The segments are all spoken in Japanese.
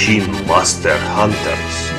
Shin Master Hunters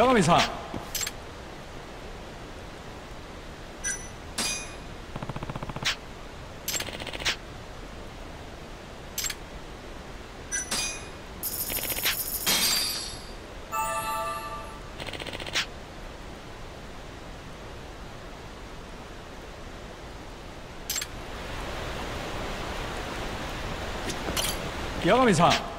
八神さん八神さん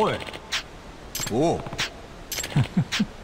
おい。おう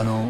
あの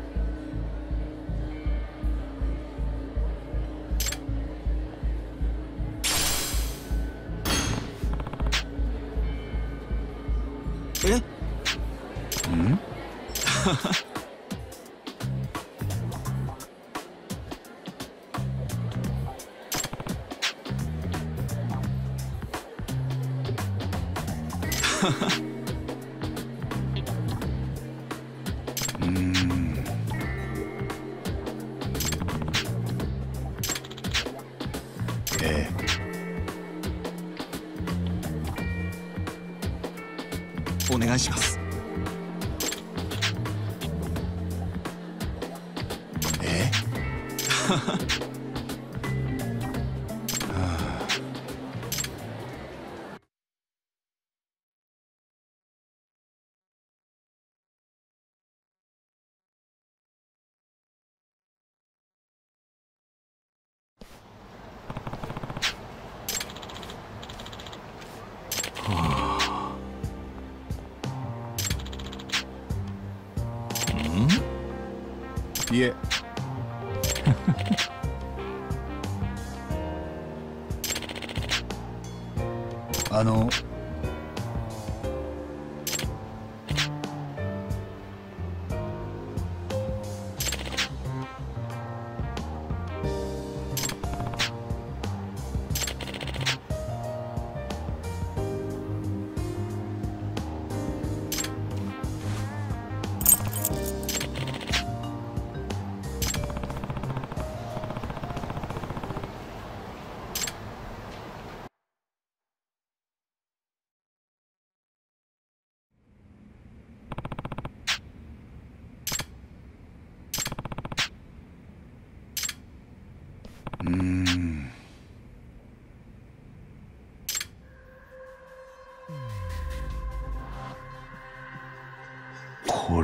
願いします。え？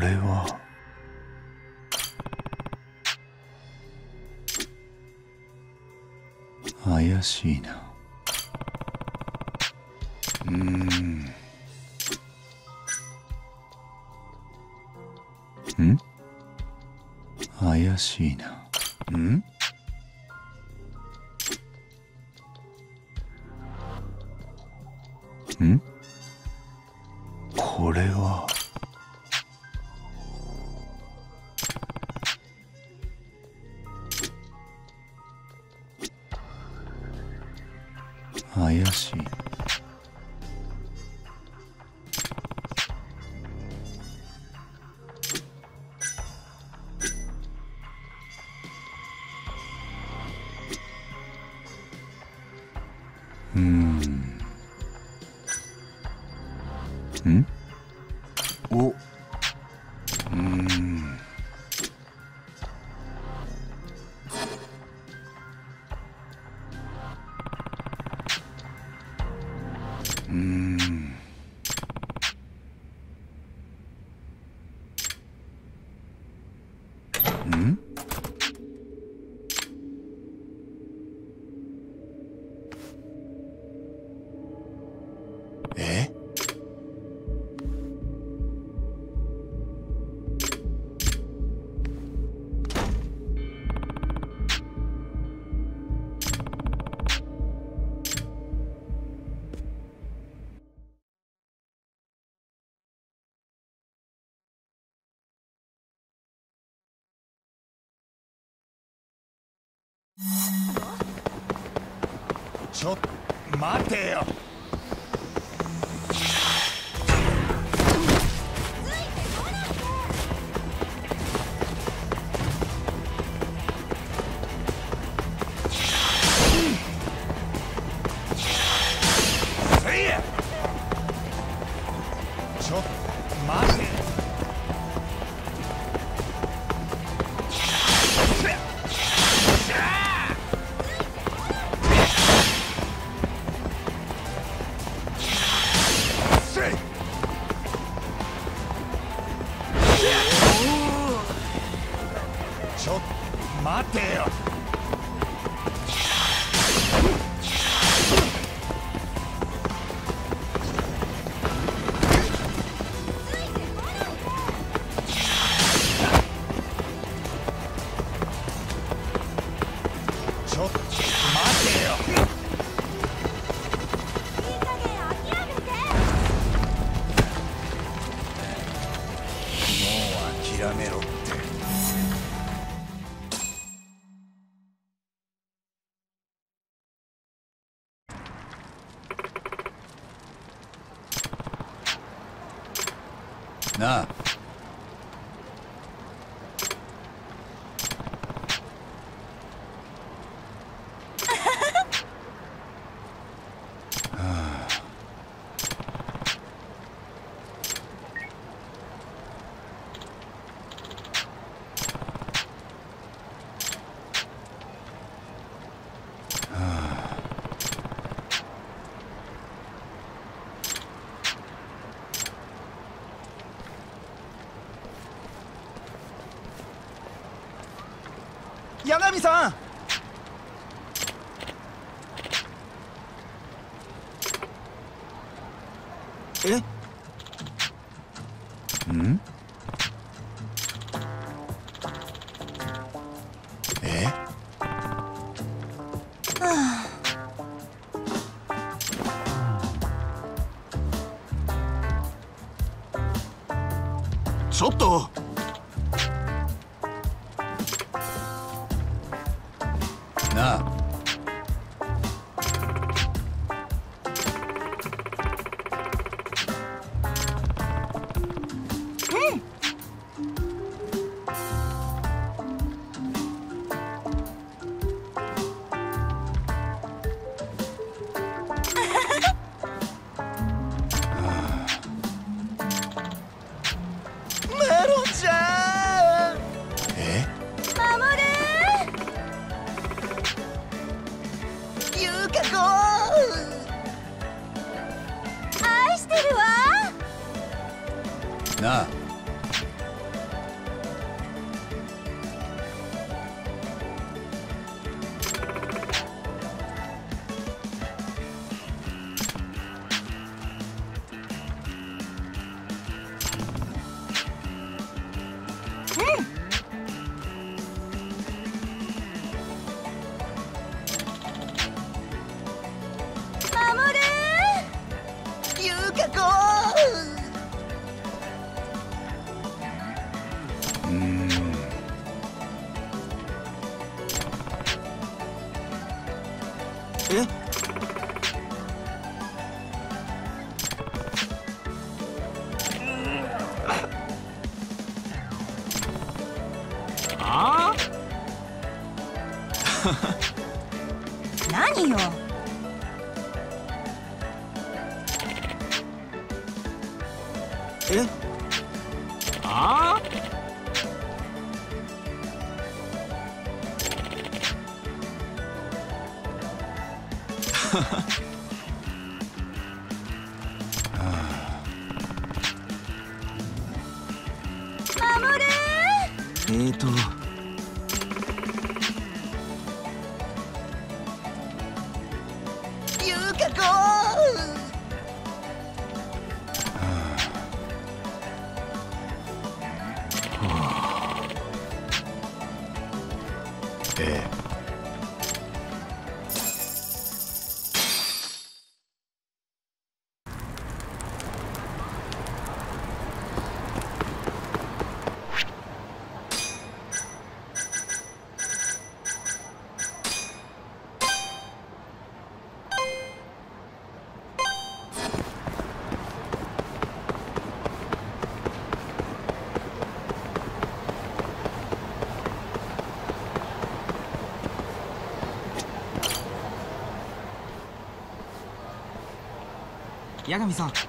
れは。怪しいな。うーん。ん？怪しいな。んん？ちょっと待てよ。八神さん。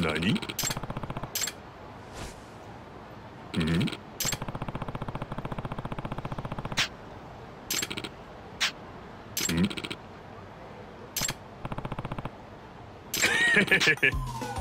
何？ん？ん？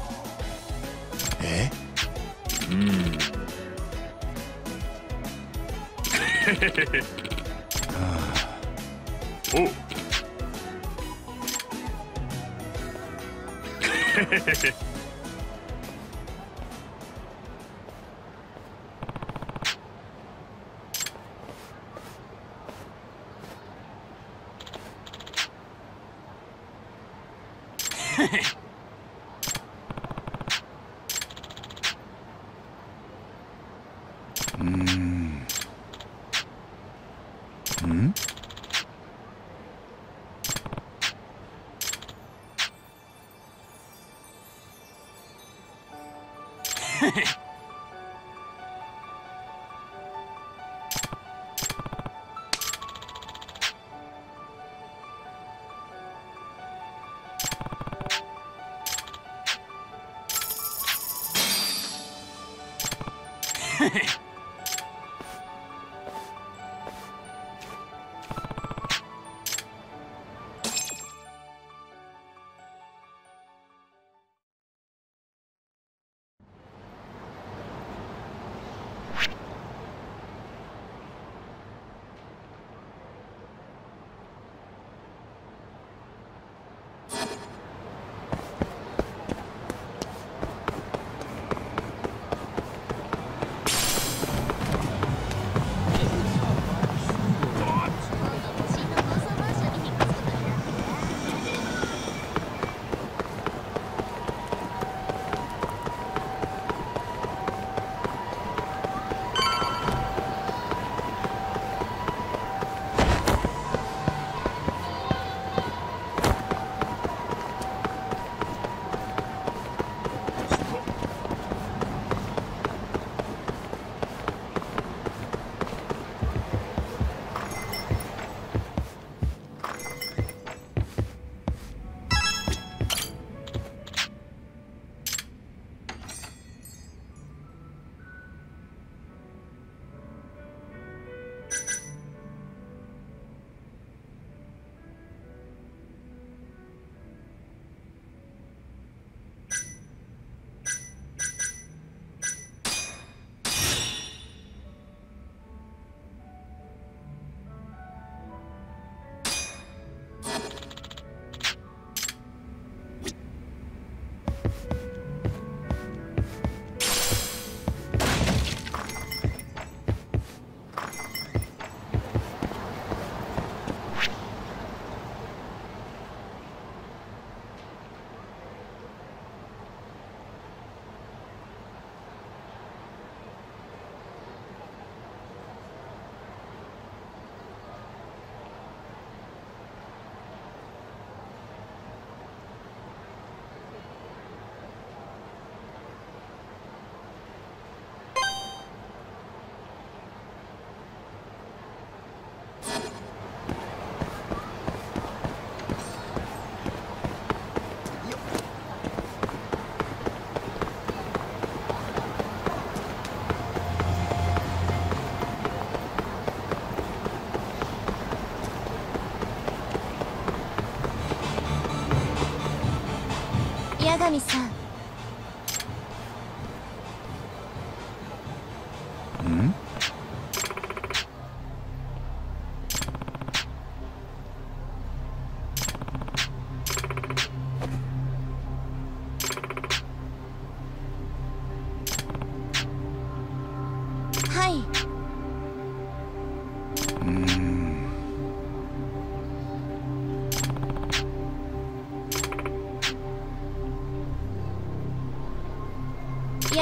神さん。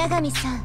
八神さん。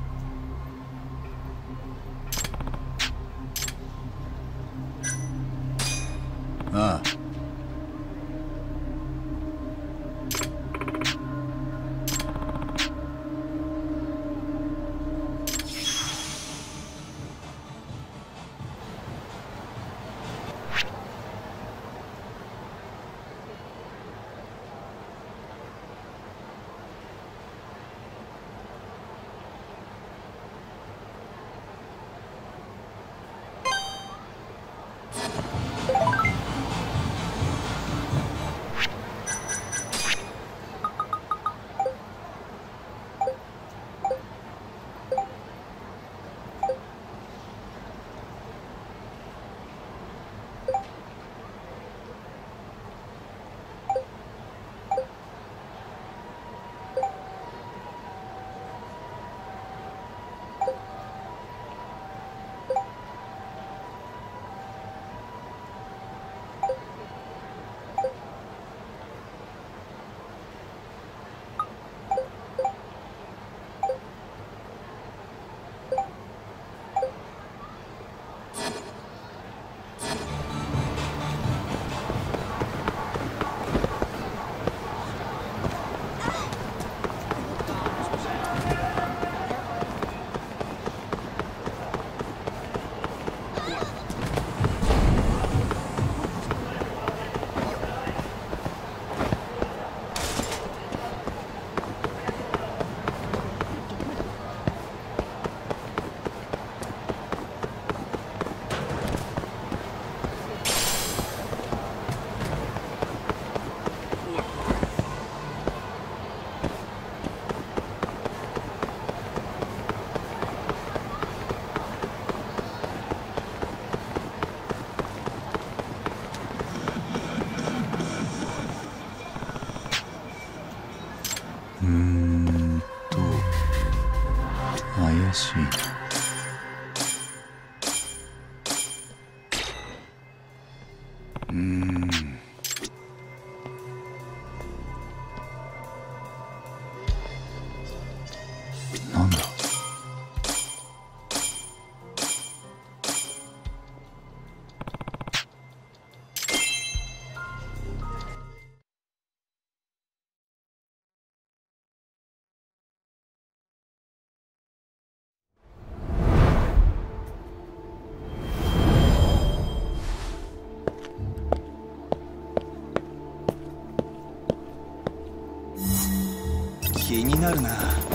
なるな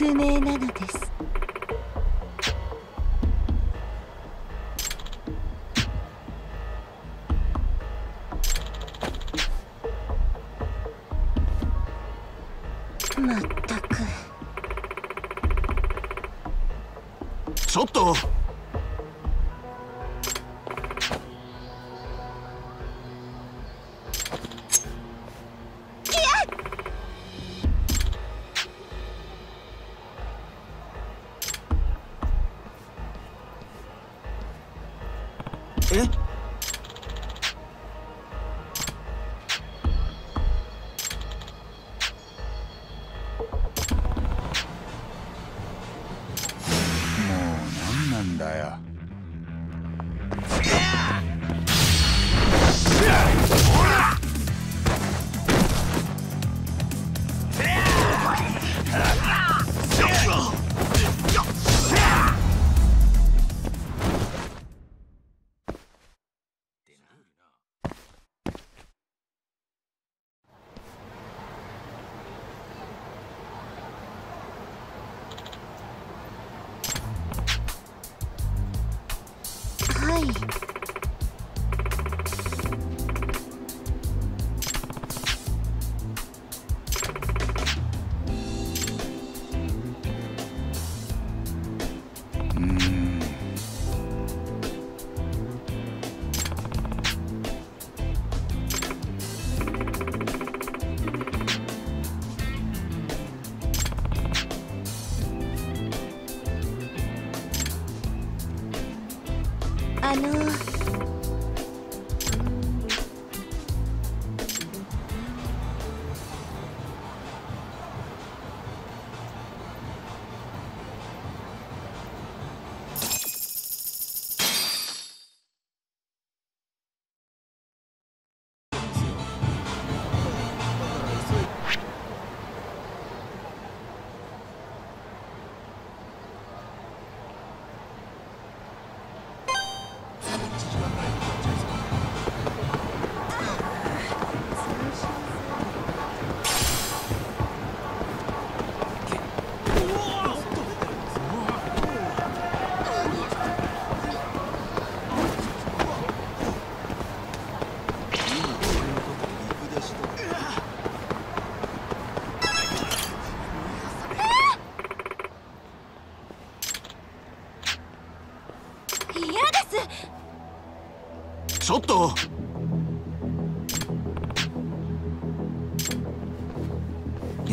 匿名なのです。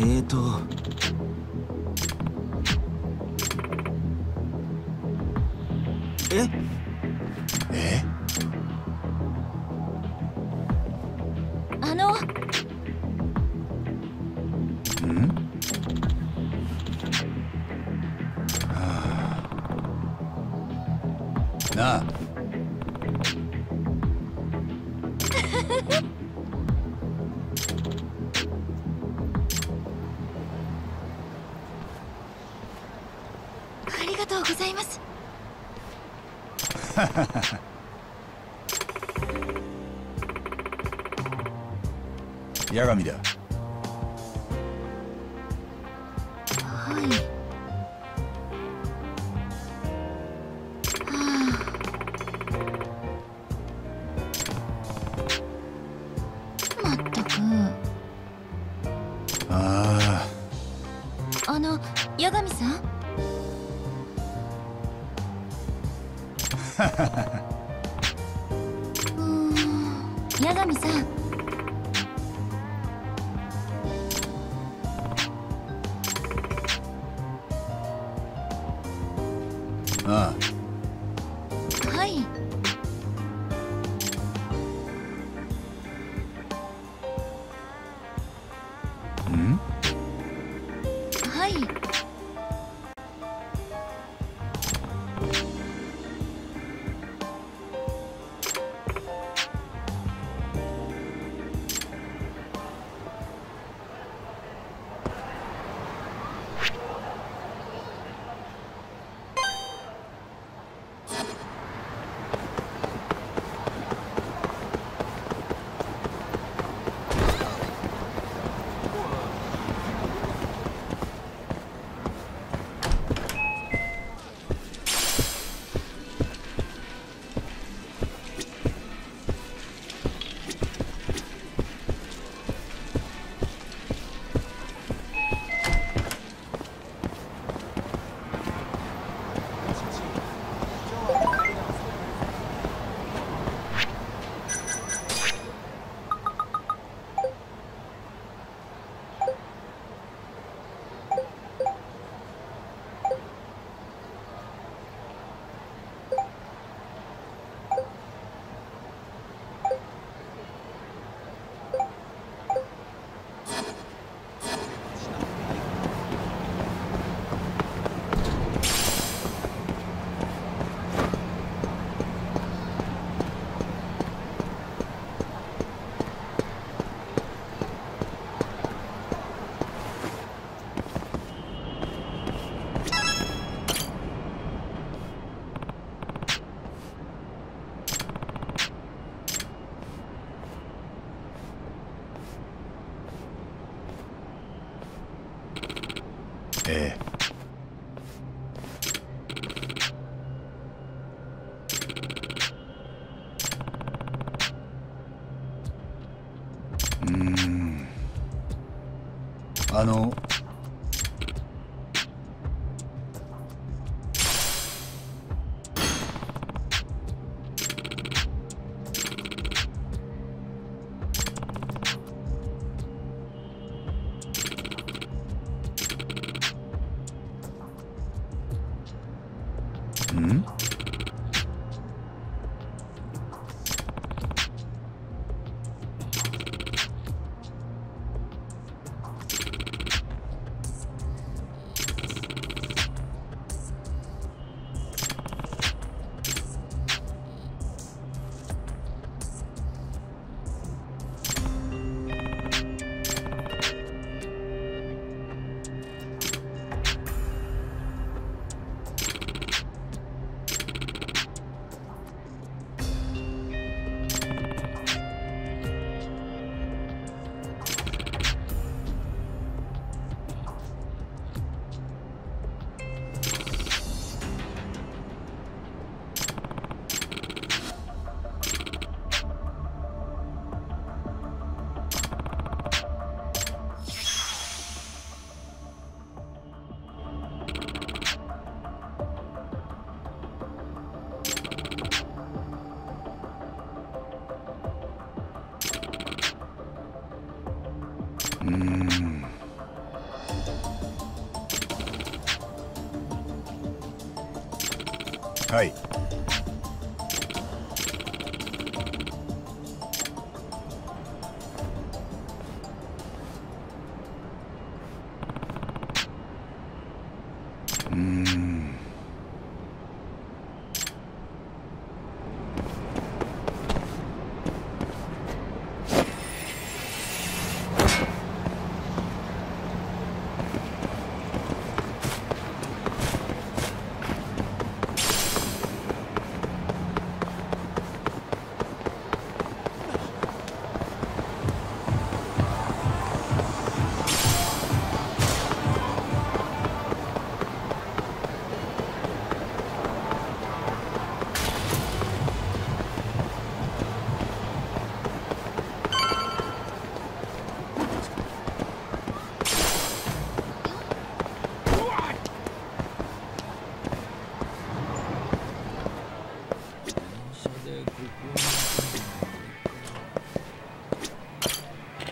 えーと。え？え？ 야갑니다.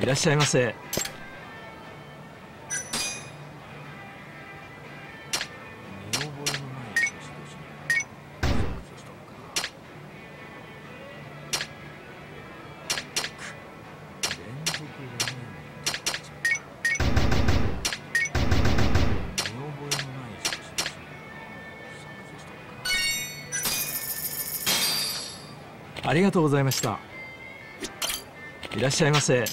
いらっしゃいませ。ありがとうございました。いらっしゃいませ。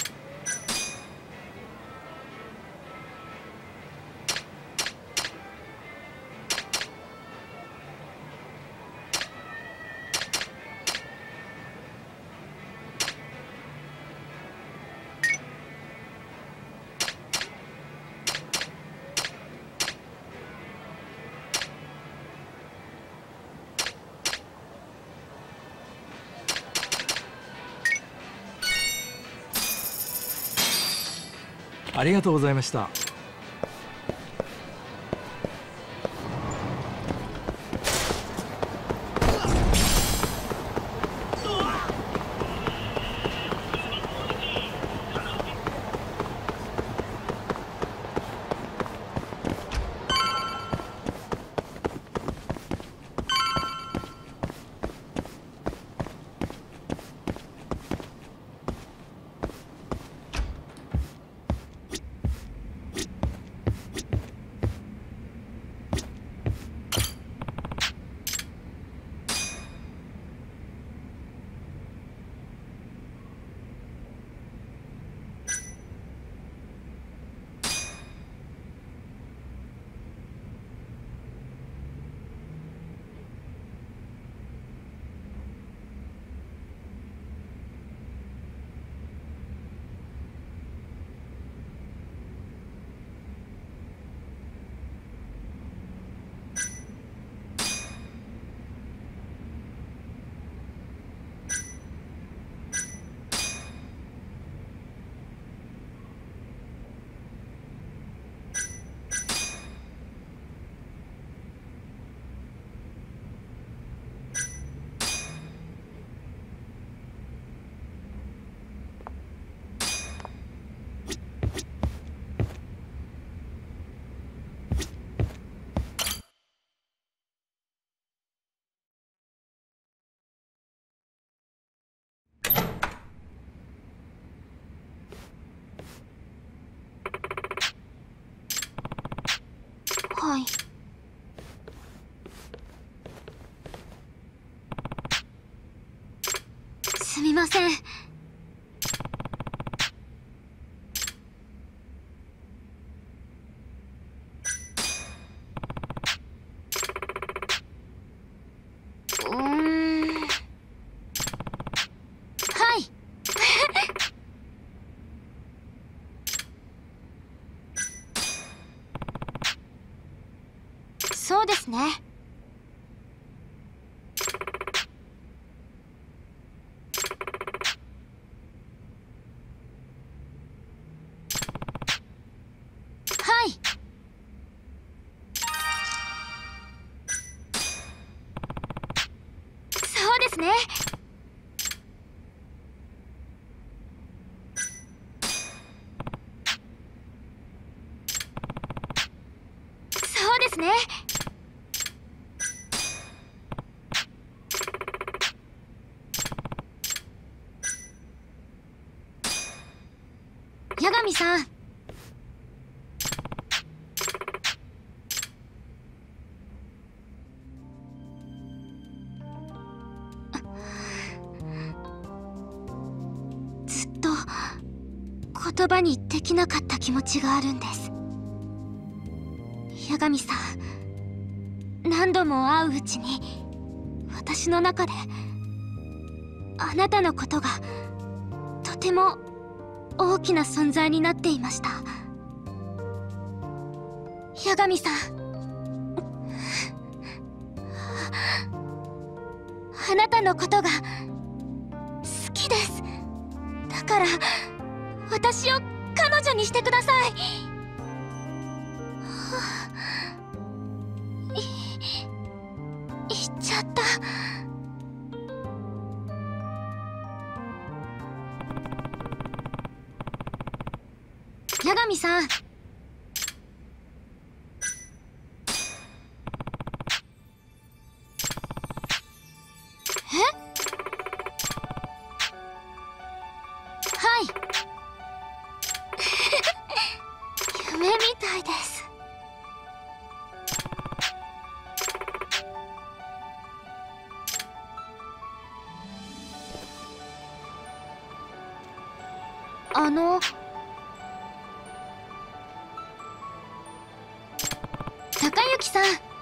ありがとうございました。ね。そうですね。八神さん。きなかった気持ちがあるんです。八神さん何度も会ううちに私の中であなたのことがとても大きな存在になっていました。八神さん。あなたのことが好きです。だから私をにしてください。高之さん。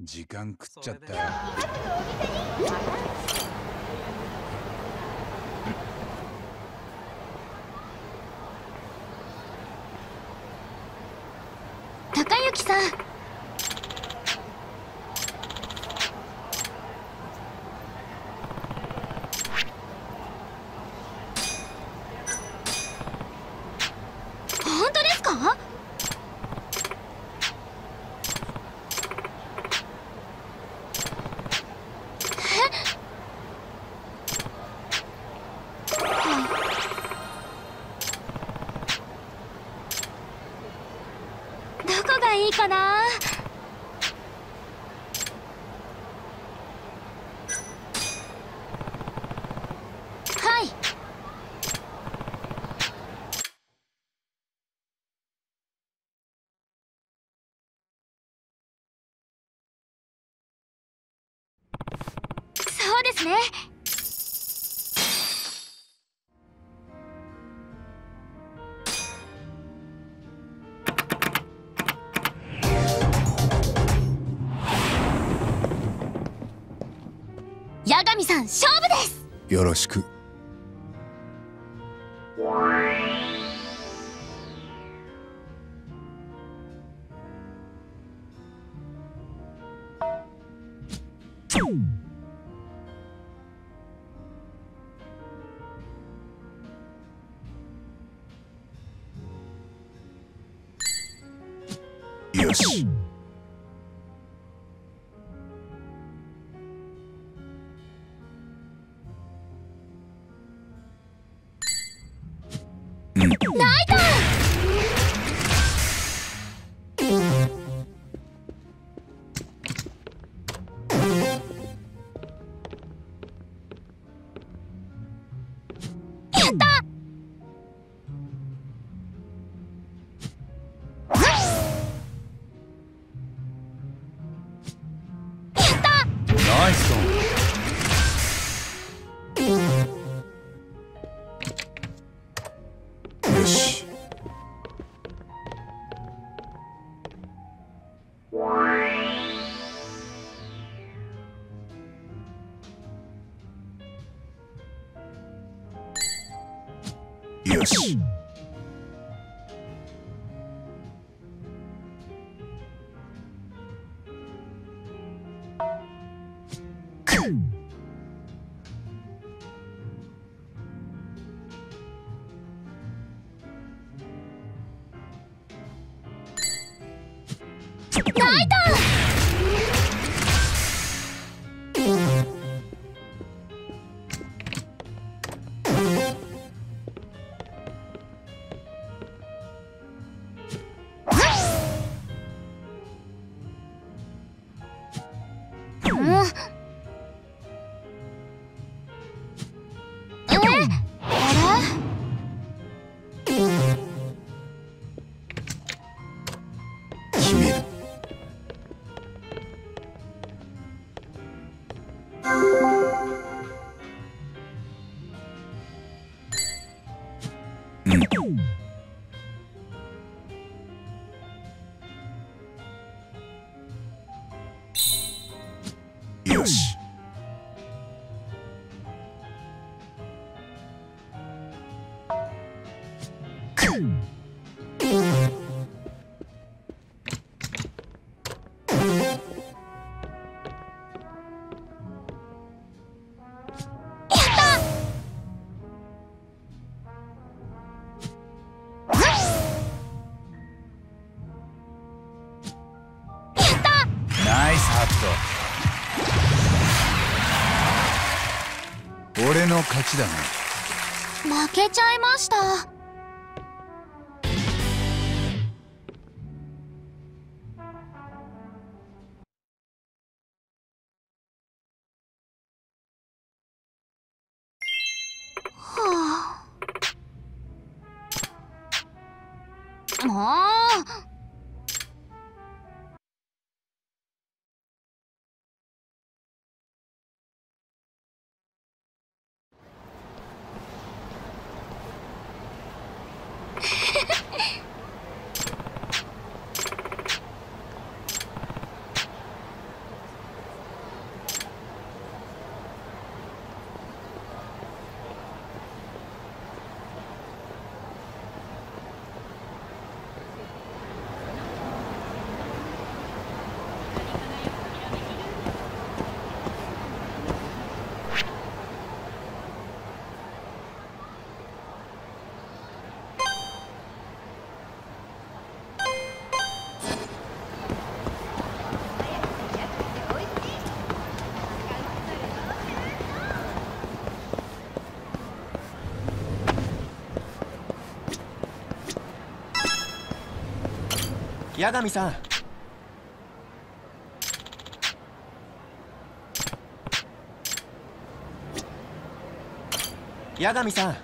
時間食っちゃった。よ高之さんよろしく。Nein. 俺の勝ちだな。負けちゃいました。八神さん。八神さん。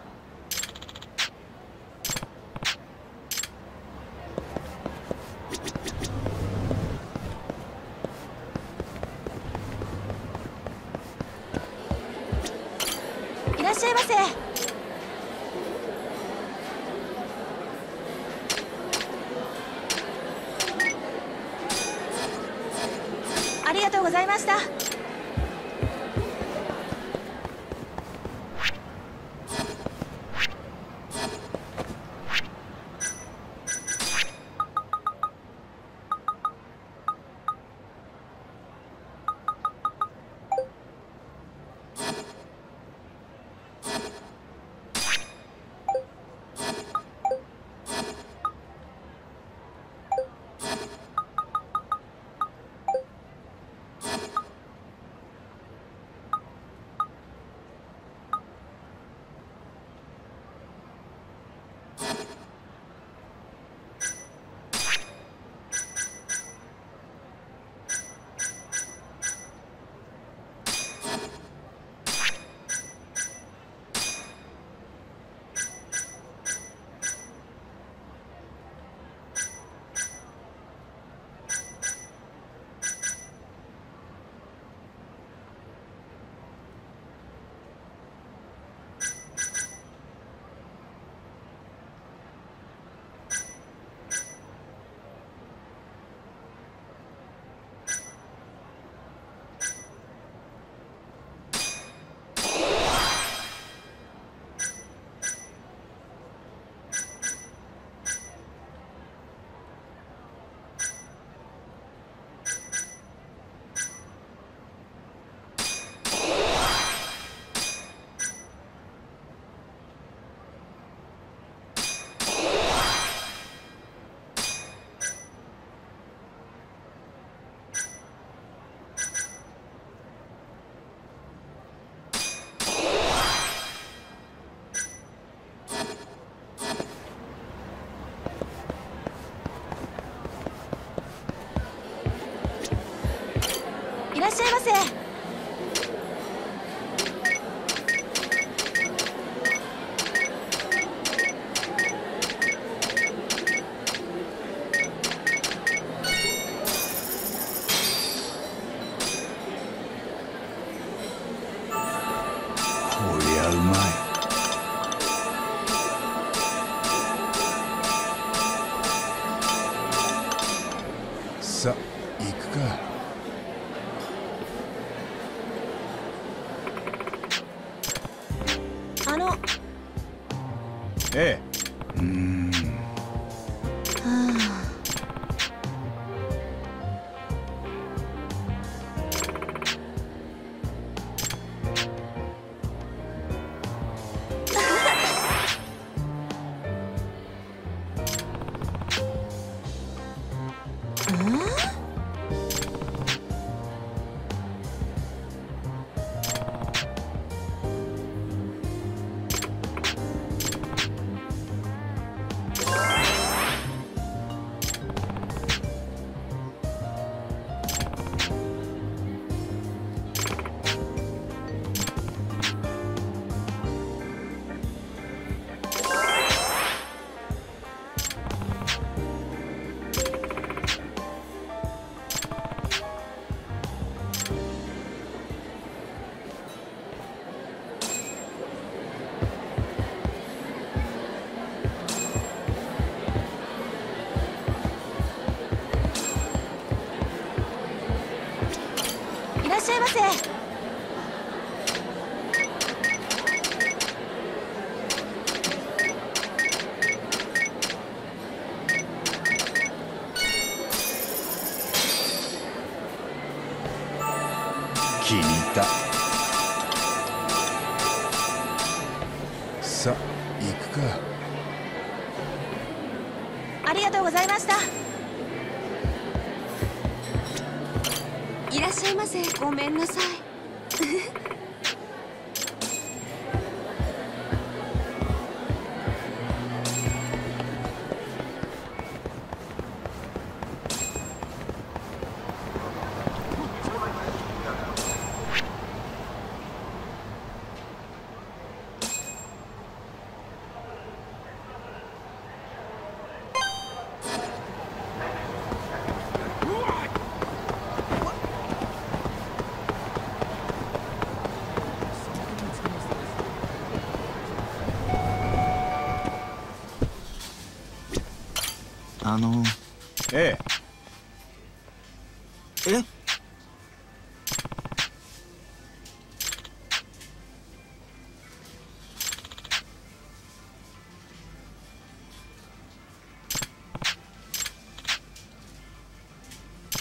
いら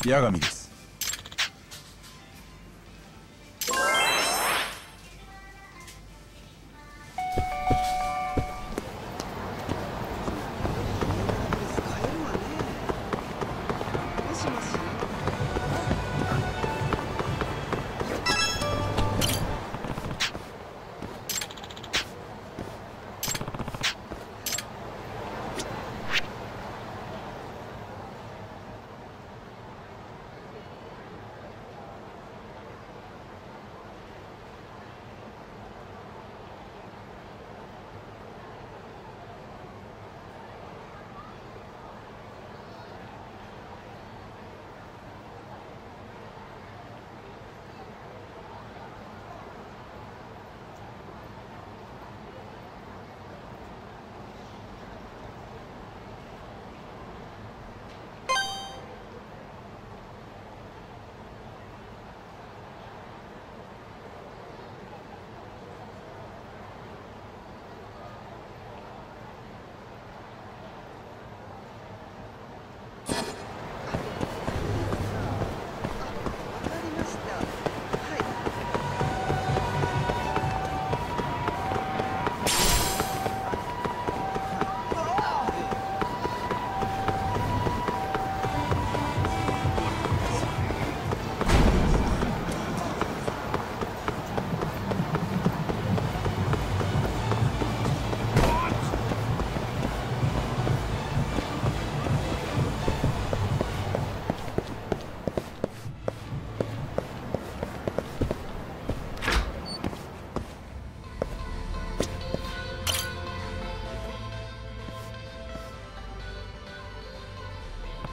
え八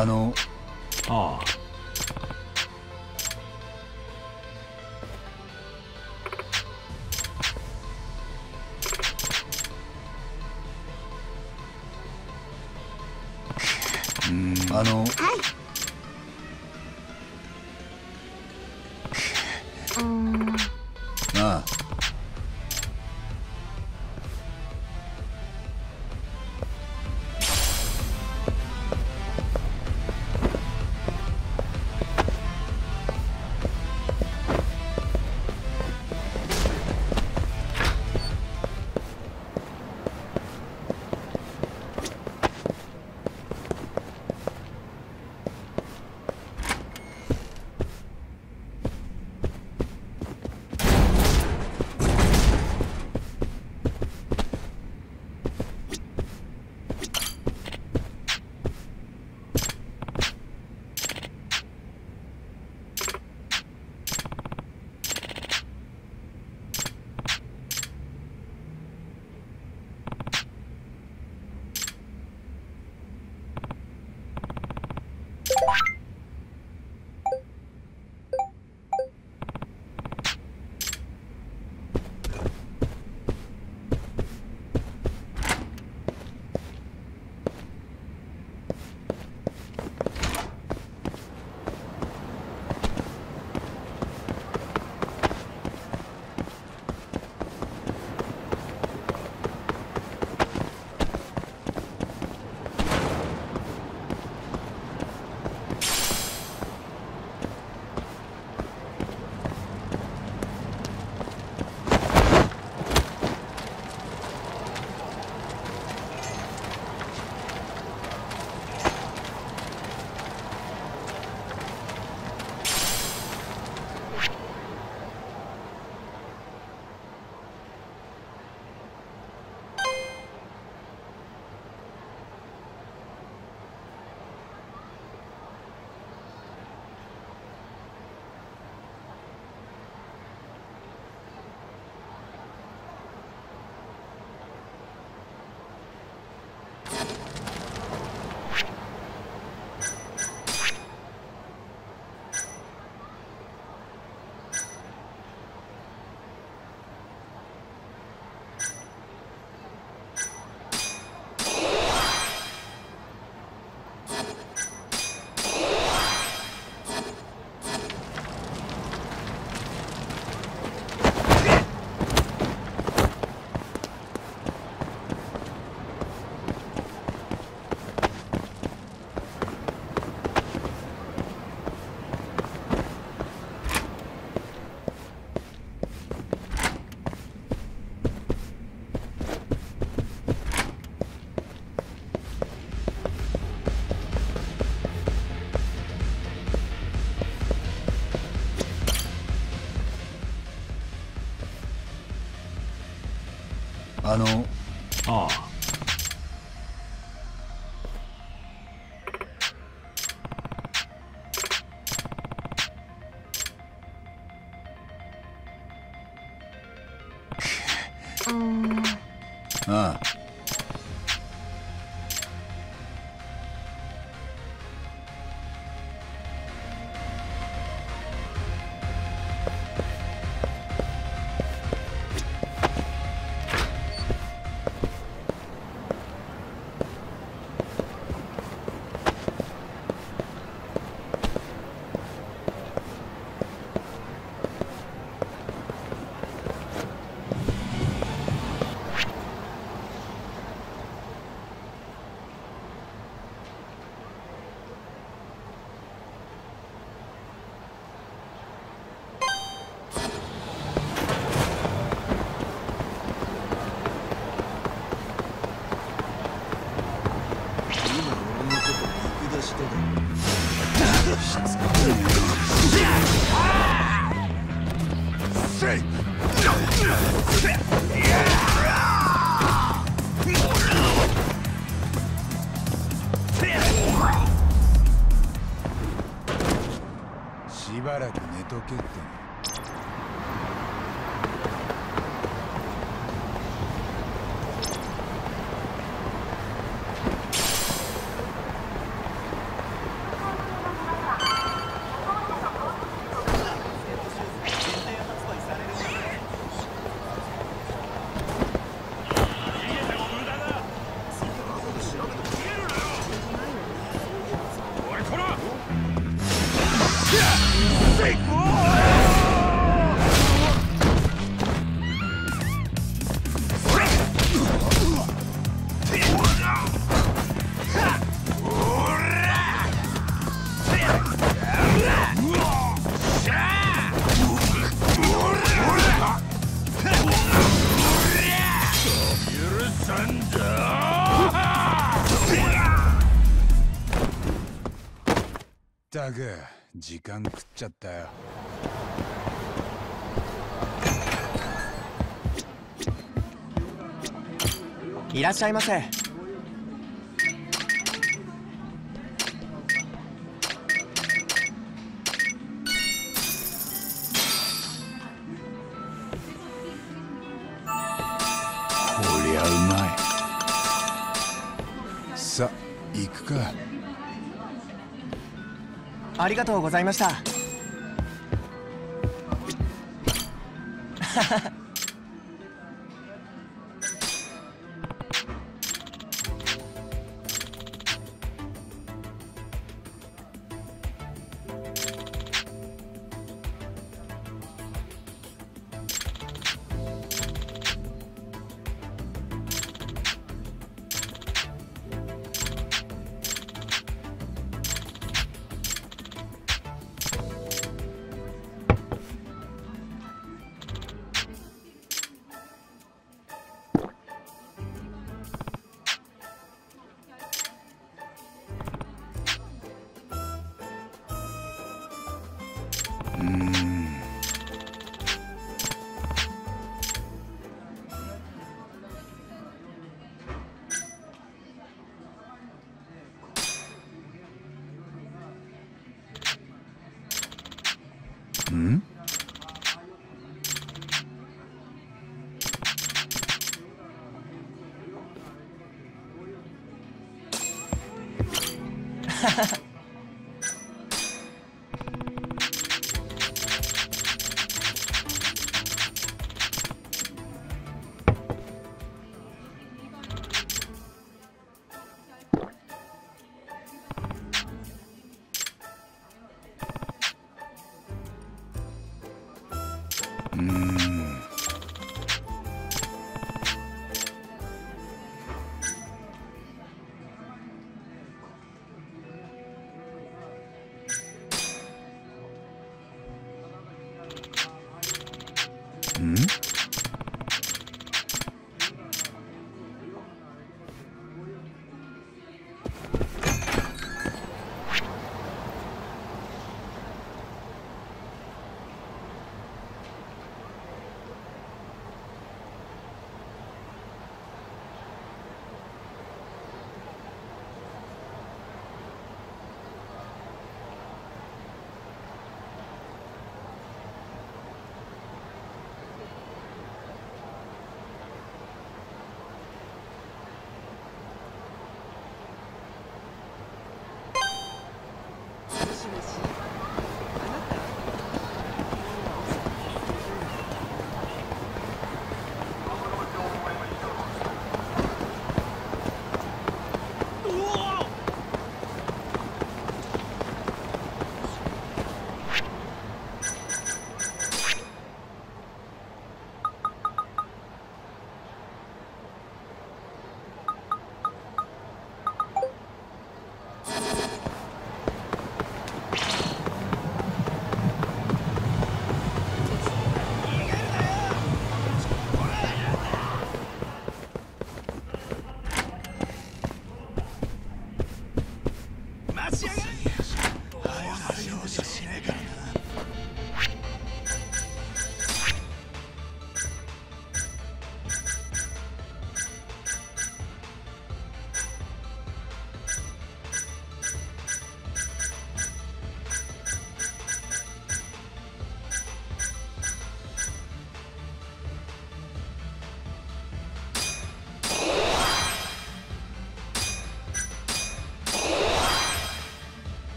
あのああ。あのうーあのらくく時間食っちゃったよ。いらっしゃいませ。こりゃうまい。さ行くかありがとうございました。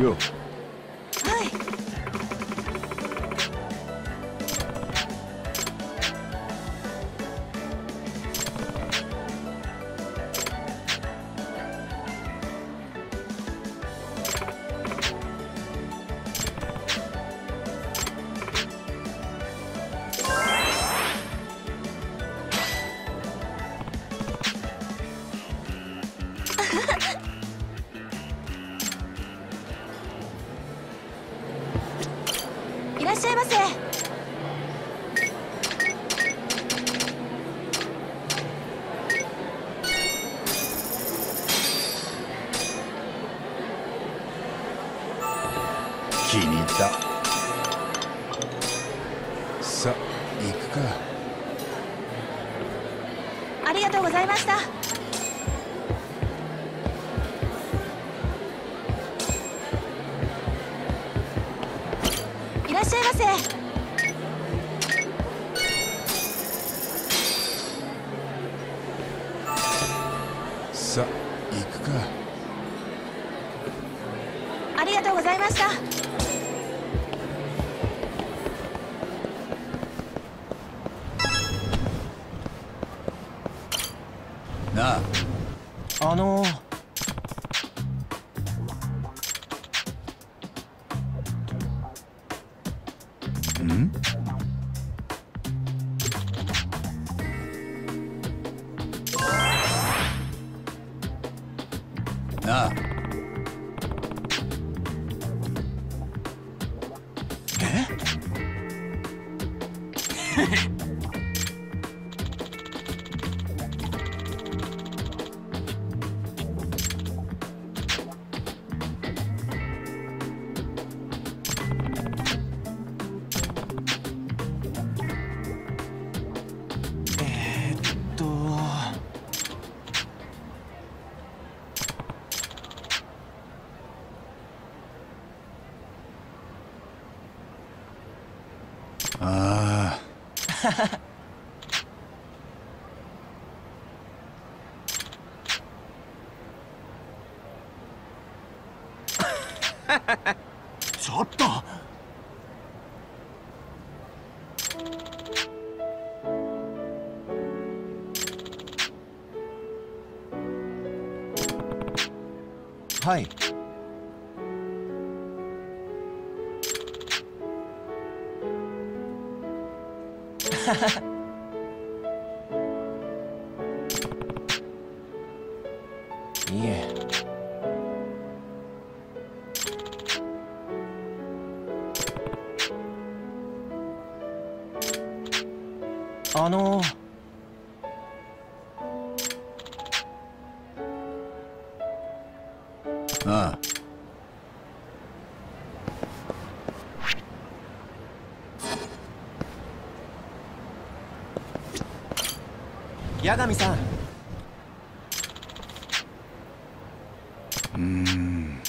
Yo. 음? tight. 八神さん。うん。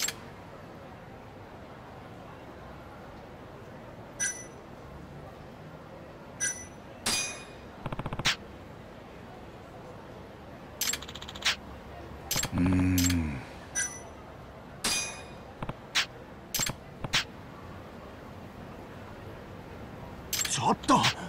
うん。ちょっと。